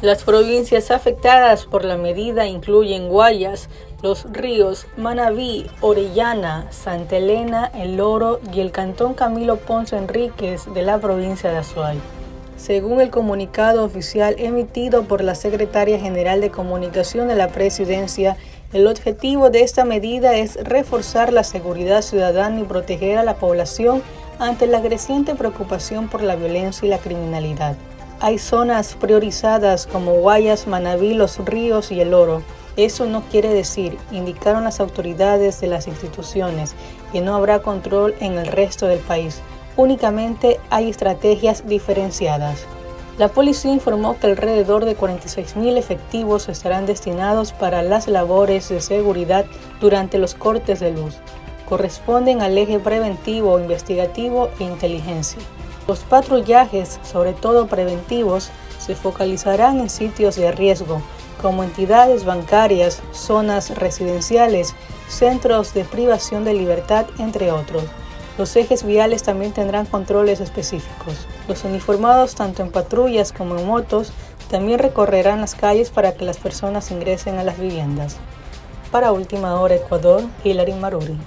Las provincias afectadas por la medida incluyen Guayas, Los Ríos, Manabí, Orellana, Santa Elena, El Oro y el cantón Camilo Ponce Enríquez de la provincia de Azuay. Según el comunicado oficial emitido por la Secretaria General de Comunicación de la Presidencia, el objetivo de esta medida es reforzar la seguridad ciudadana y proteger a la población ante la creciente preocupación por la violencia y la criminalidad. Hay zonas priorizadas como Guayas, Manabí, Los Ríos y El Oro. Eso no quiere decir, indicaron las autoridades de las instituciones, que no habrá control en el resto del país. Únicamente hay estrategias diferenciadas. La policía informó que alrededor de 46.000 efectivos estarán destinados para las labores de seguridad durante los cortes de luz. Corresponden al eje preventivo, investigativo e inteligencia. Los patrullajes, sobre todo preventivos, se focalizarán en sitios de riesgo, como entidades bancarias, zonas residenciales, centros de privación de libertad, entre otros. Los ejes viales también tendrán controles específicos. Los uniformados, tanto en patrullas como en motos, también recorrerán las calles para que las personas ingresen a las viviendas. Para Última Hora Ecuador, Hilary Maruri.